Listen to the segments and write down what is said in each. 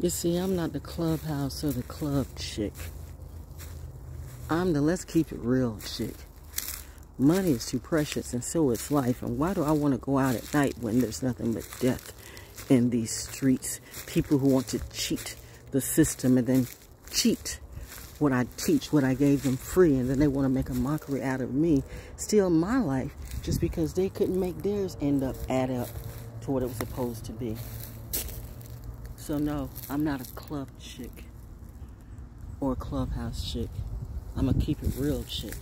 You see, I'm not the clubhouse or the club chick. I'm the let's keep it real chick. Money is too precious and so is life. And why do I want to go out at night when there's nothing but death in these streets? People who want to cheat the system and then cheat what I teach, what I gave them free, and then they want to make a mockery out of me, steal my life just because they couldn't make theirs end up add up to what it was supposed to be. So no, I'm not a club chick or a clubhouse chick. I'm a keep it real chick.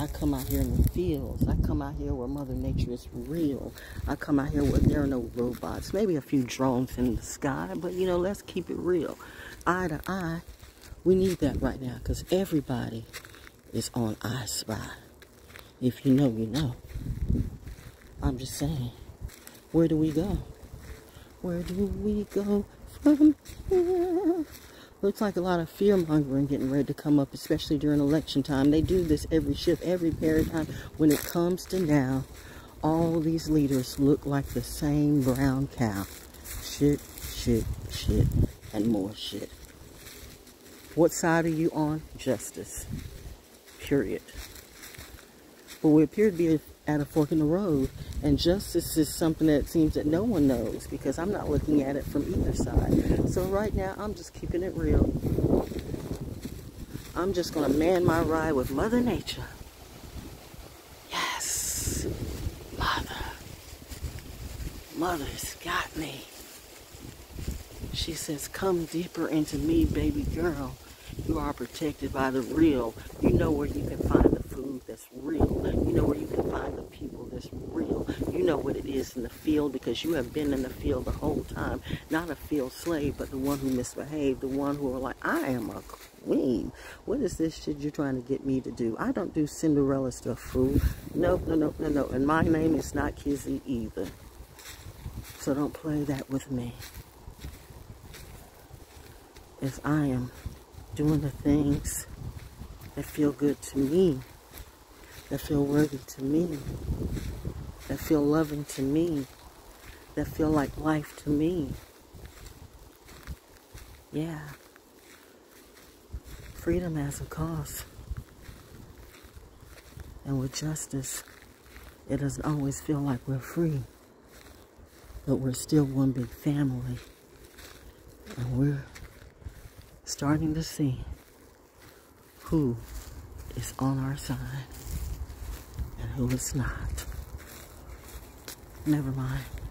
I come out here in the fields. I come out here where Mother Nature is real. I come out here where there are no robots. Maybe a few drones in the sky, but you know, let's keep it real. Eye to eye. We need that right now because everybody is on I Spy. If you know, you know. I'm just saying, where do we go? Where do we go from here? Looks like a lot of fear mongering getting ready to come up, especially during election time. They do this every shift, every paradigm. When it comes to now, all these leaders look like the same brown cow. Shit, shit, shit, and more shit. What side are you on? Justice. Period. But we appear to be at a fork in the road. And justice is something that seems that no one knows because I'm not looking at it from either side. So right now, I'm just keeping it real. I'm just going to man my ride with Mother Nature. Yes. Mother. Mother's got me. She says, come deeper into me, baby girl. You are protected by the real. You know where you can find the food that's real. You know where you can find the people that's real. You know what it is in the field because you have been in the field the whole time. Not a field slave, but the one who misbehaved. The one who are like, I am a queen. What is this shit you're trying to get me to do? I don't do Cinderella stuff, fool. Nope, no, no, no, no. And my name is not Kizzy either. So don't play that with me. As I am doing the things that feel good to me, that feel worthy to me, that feel loving to me, that feel like life to me. Yeah. Freedom has a cost. And with justice, it doesn't always feel like we're free. But we're still one big family. And we're starting to see who is on our side who is not. Never mind.